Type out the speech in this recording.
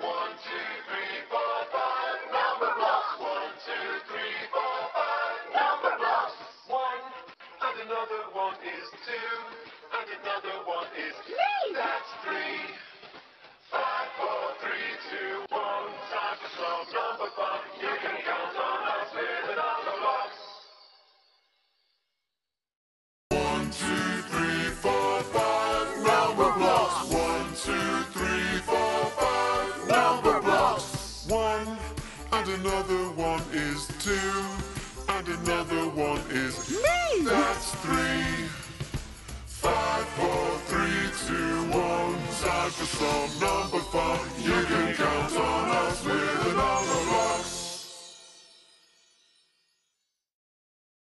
One, two, three, four, five. Number blocks. One, two, three, four, five. Numberblocks. One and another one is two, and another one is Me! That's three. Five, four, three, two, one. Time number fun. You can count Numberblocks. One and another one is two, and another one is Me! That's three. Five, four, three, two, one. Time for some number fun. You